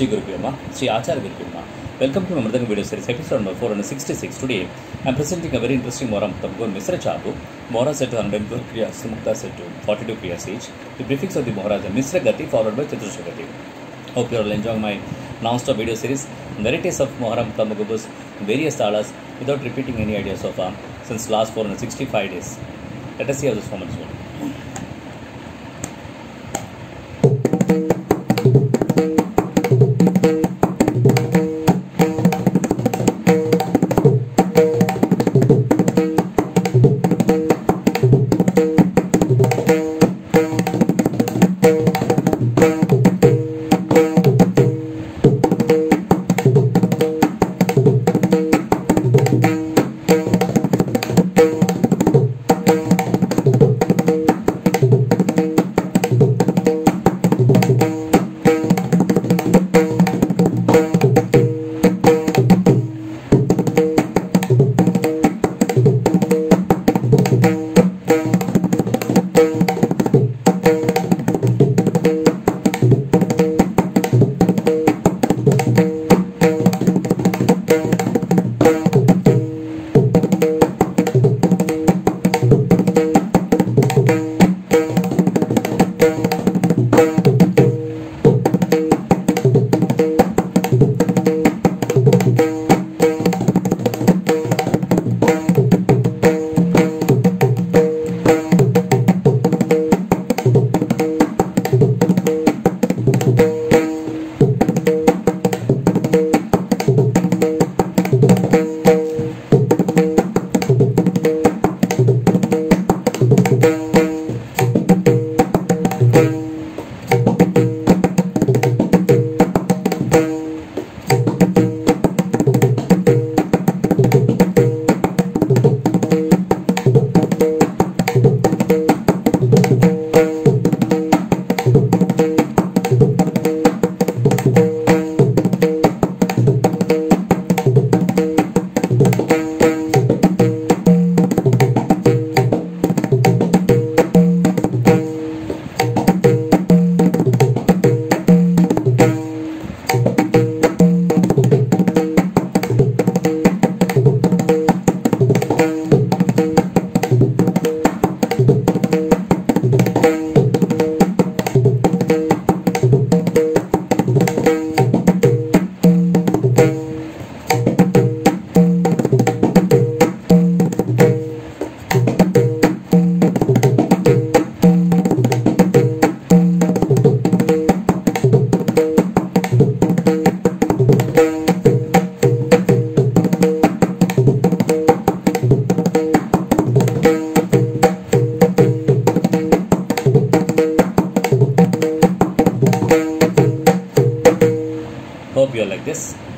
Sri Guru Piyama, Sri Acharya Guru Piyama. Welcome to my Mridanga video series, episode number 466. Today, I am presenting a very interesting Moram Tamgun Misra Chabu. Mohra set to 104 Kriyas, Sumukta set to 42 Kriyas each. The prefix of the Mohra is Misra Gati followed by Chaturasha Gati. Hope you are all enjoying my non-stop video series. Varieties of Moharam Tamagubus, various talas, without repeating any ideas so far, since last 465 days. Let us see how this performance goes. Hope you all like this.